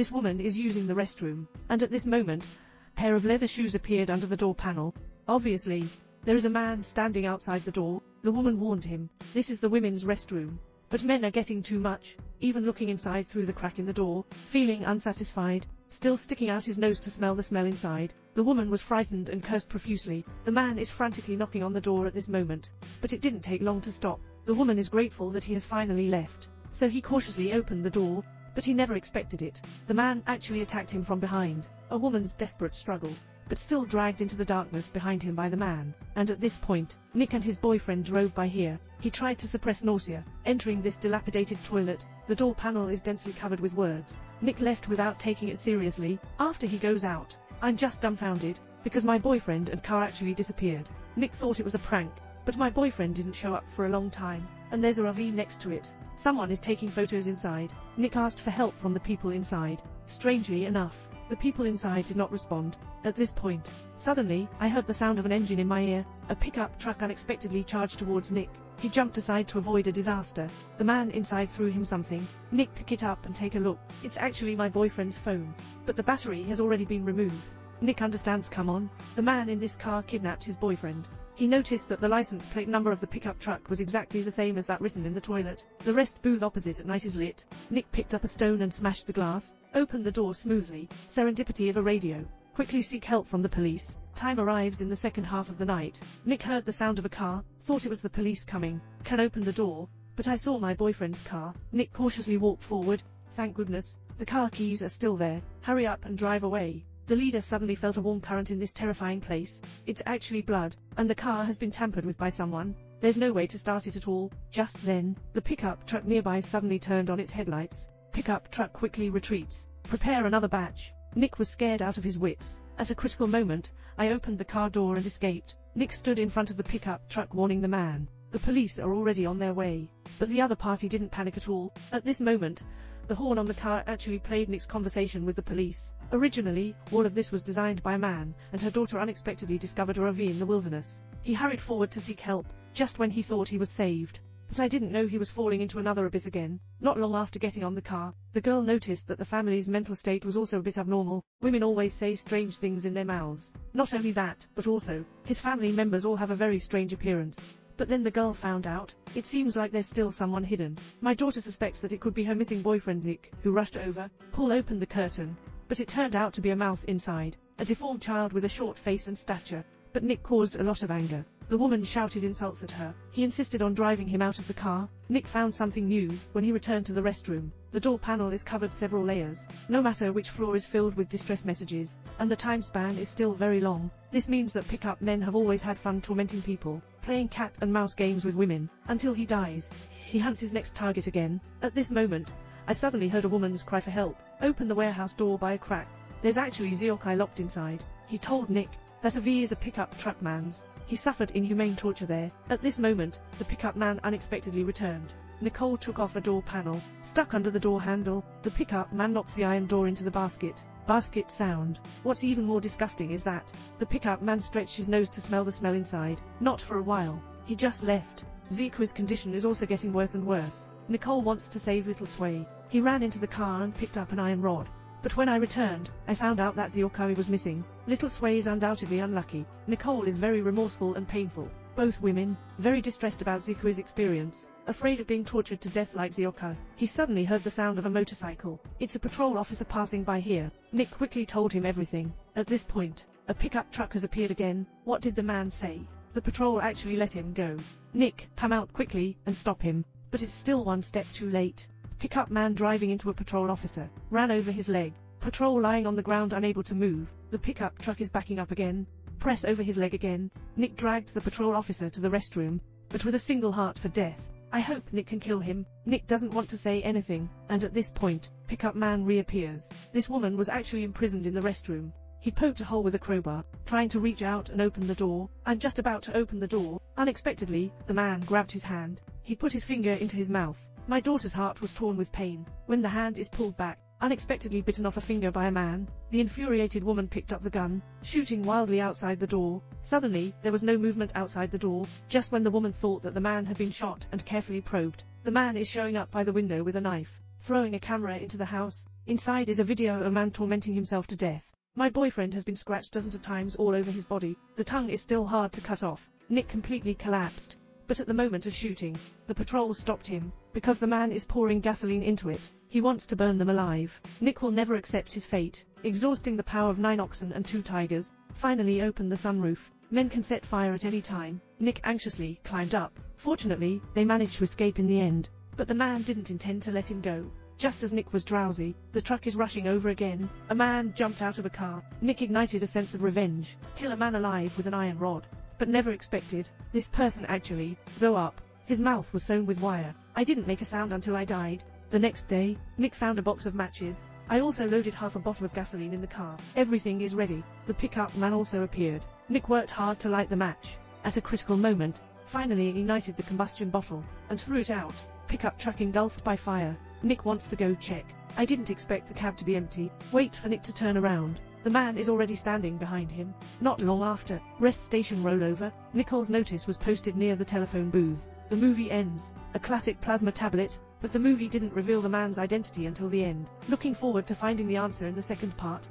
This woman is using the restroom, and at this moment, a pair of leather shoes appeared under the door panel. Obviously, there is a man standing outside the door. The woman warned him, this is the women's restroom. But men are getting too much, even looking inside through the crack in the door, feeling unsatisfied, still sticking out his nose to smell the smell inside. The woman was frightened and cursed profusely. The man is frantically knocking on the door at this moment, but it didn't take long to stop. The woman is grateful that he has finally left, so he cautiously opened the door, but he never expected it. The man actually attacked him from behind, a woman's desperate struggle, but still dragged into the darkness behind him by the man. And at this point, Nick and his boyfriend drove by here. He tried to suppress nausea, entering this dilapidated toilet. The door panel is densely covered with words. Nick left without taking it seriously. After he goes out, I'm just dumbfounded, because my boyfriend and car actually disappeared. Nick thought it was a prank, but my boyfriend didn't show up for a long time, and there's a RV next to it. Someone is taking photos inside. Nick asked for help from the people inside. Strangely enough, the people inside did not respond. At this point, suddenly, I heard the sound of an engine in my ear. A pickup truck unexpectedly charged towards Nick. He jumped aside to avoid a disaster. The man inside threw him something. Nick pick it up and take a look. It's actually my boyfriend's phone. But the battery has already been removed. Nick understands come on. The man in this car kidnapped his boyfriend. He noticed that the license plate number of the pickup truck was exactly the same as that written in the toilet. The rest booth opposite at night is lit. Nick picked up a stone and smashed the glass, opened the door smoothly, serendipity of a radio. Quickly seek help from the police. Time arrives in the second half of the night. Nick heard the sound of a car, thought it was the police coming, can open the door, but I saw my boyfriend's car. Nick cautiously walked forward. Thank goodness, the car keys are still there. Hurry up and drive away. The leader suddenly felt a warm current in this terrifying place. It's actually blood, and the car has been tampered with by someone. There's no way to start it at all. Just then, the pickup truck nearby suddenly turned on its headlights. Pickup truck quickly retreats. Prepare another batch. Nick was scared out of his wits. At a critical moment, I opened the car door and escaped. Nick stood in front of the pickup truck warning the man. The police are already on their way. But the other party didn't panic at all. At this moment, the horn on the car actually played Nick's conversation with the police. Originally, all of this was designed by a man, and her daughter unexpectedly discovered a RV in the wilderness. He hurried forward to seek help, just when he thought he was saved. But I didn't know he was falling into another abyss again. Not long after getting on the car, the girl noticed that the family's mental state was also a bit abnormal. Women always say strange things in their mouths. Not only that, but also, his family members all have a very strange appearance. But then the girl found out, it seems like there's still someone hidden. My daughter suspects that it could be her missing boyfriend Nick, who rushed over, pulled open the curtain, but it turned out to be a mouth inside, a deformed child with a short face and stature. But Nick caused a lot of anger. The woman shouted insults at her. He insisted on driving him out of the car. Nick found something new when he returned to the restroom. The door panel is covered several layers. No matter which floor is filled with distress messages, and the time span is still very long. This means that pickup men have always had fun tormenting people, playing cat and mouse games with women, until he dies. He hunts his next target again. At this moment, I suddenly heard a woman's cry for help. Open the warehouse door by a crack. There's actually Ziokai locked inside. He told Nick that a V is a pickup truck man's. He suffered inhumane torture there. At this moment, the pickup man unexpectedly returned. Nicole took off a door panel, stuck under the door handle. The pickup man knocked the iron door into the basket. Basket sound. What's even more disgusting is that the pickup man stretched his nose to smell the smell inside. Not for a while. He just left. Ziku's condition is also getting worse and worse. Nicole wants to save little Sway. He ran into the car and picked up an iron rod. But when I returned, I found out that Ziokari was missing. Little Sway is undoubtedly unlucky. Nicole is very remorseful and painful. Both women, very distressed about Ziku's experience, afraid of being tortured to death like Zioka. He suddenly heard the sound of a motorcycle. It's a patrol officer passing by here. Nick quickly told him everything. At this point, a pickup truck has appeared again. What did the man say? The patrol actually let him go. Nick, come out quickly and stop him. But it's still one step too late. Pickup man driving into a patrol officer, ran over his leg. Patrol lying on the ground unable to move. The pickup truck is backing up again. Press over his leg again. Nick dragged the patrol officer to the restroom, but with a single heart for death. I hope Nick can kill him. Nick doesn't want to say anything, and at this point, pickup man reappears. This woman was actually imprisoned in the restroom. He poked a hole with a crowbar, trying to reach out and open the door. I'm just about to open the door. Unexpectedly, the man grabbed his hand. He put his finger into his mouth. My daughter's heart was torn with pain. When the hand is pulled back, unexpectedly bitten off a finger by a man, the infuriated woman picked up the gun, shooting wildly outside the door. Suddenly, there was no movement outside the door, just when the woman thought that the man had been shot and carefully probed. The man is showing up by the window with a knife, throwing a camera into the house. Inside is a video of a man tormenting himself to death. My boyfriend has been scratched dozens of times all over his body. The tongue is still hard to cut off. Nick completely collapsed. But at the moment of shooting, the patrol stopped him, because the man is pouring gasoline into it. He wants to burn them alive. Nick will never accept his fate. Exhausting the power of nine oxen and two tigers, finally opened the sunroof. Men can set fire at any time. Nick anxiously climbed up. Fortunately, they managed to escape in the end. But the man didn't intend to let him go. Just as Nick was drowsy, the truck is rushing over again. A man jumped out of a car. Nick ignited a sense of revenge. Kill a man alive with an iron rod but never expected this person actually blow up. His mouth was sewn with wire. I didn't make a sound until I died. The next day, Nick found a box of matches. I also loaded half a bottle of gasoline in the car. Everything is ready. The pickup man also appeared. Nick worked hard to light the match. At a critical moment, finally ignited the combustion bottle and threw it out. Pickup truck engulfed by fire. Nick wants to go check. I didn't expect the cab to be empty. Wait for Nick to turn around. The man is already standing behind him. Not long after, rest station rollover, Nichols' notice was posted near the telephone booth. The movie ends. A classic plasma tablet, but the movie didn't reveal the man's identity until the end. Looking forward to finding the answer in the second part.